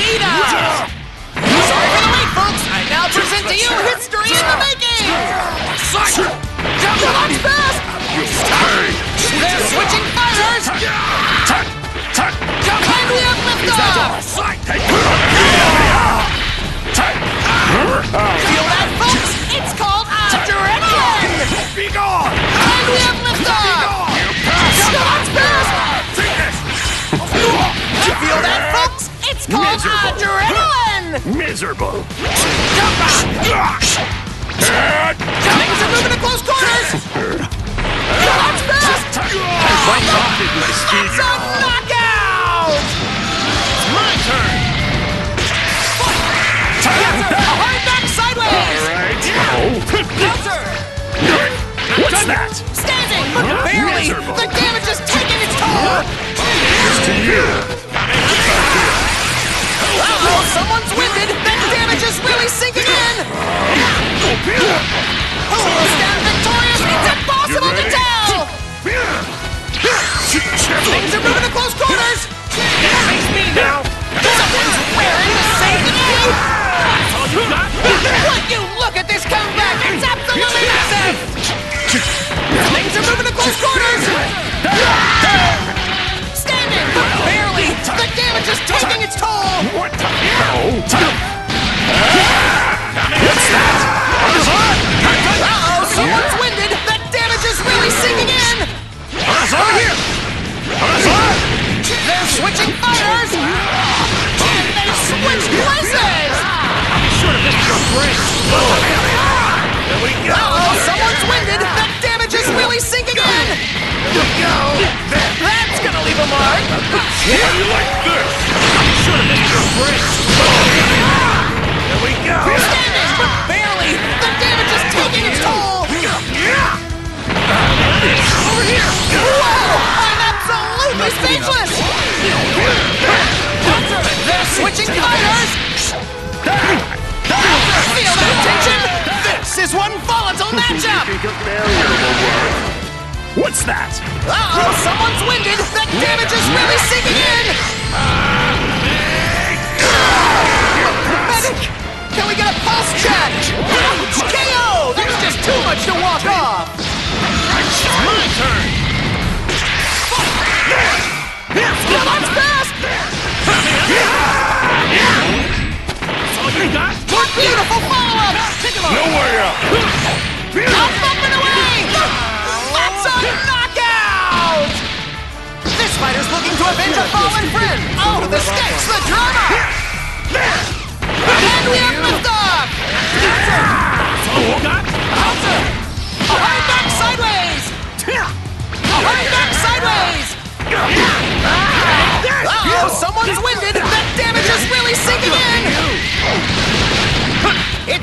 Vegeta! Sorry for the wait, folks! I now present to you history in the making! Miserable! Things are moving to close quarters! Come on, fast! Right off my speed! It's a knockout! My turn! A hard back sideways! Alright! Counter! What's that? Standing, but barely! The damage is taking its toll! Here's to you! Fighters! And they switch places! Should have missed your break! There we go! Uh-oh, someone's winded! That damage is really sinking in! That's gonna leave a mark! You like this? Should have missed your break! There we go! Standing, but barely! The damage is taking its toll! Over here! Whoa! I'm absolutely speechless! They're switching fighters! Feel that tension? This is one volatile matchup! Think a failure will work. What's that? Uh-oh, someone's winded! That damage is really sinking in! Medic! Can we get a pulse check? KO! That's just too much to walk off! Beautiful follow-up! No way and away! That's a knockout! This fighter's looking to avenge a fallen friend! Oh, the stakes, the drama! And we have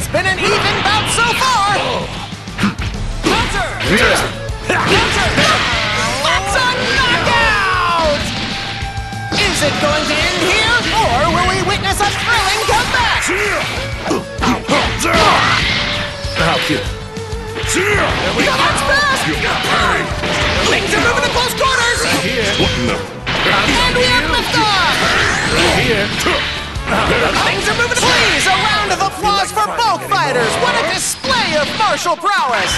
It's been an even bout so far! Counter! Counter! That's a knockout! Is it going to end here, or will we witness a thrilling comeback? Help you. There we Come on, fast! You got pay. Things are moving to close quarters! In? And we have liftoff! Here. Things are moving fighters! What a display of martial prowess!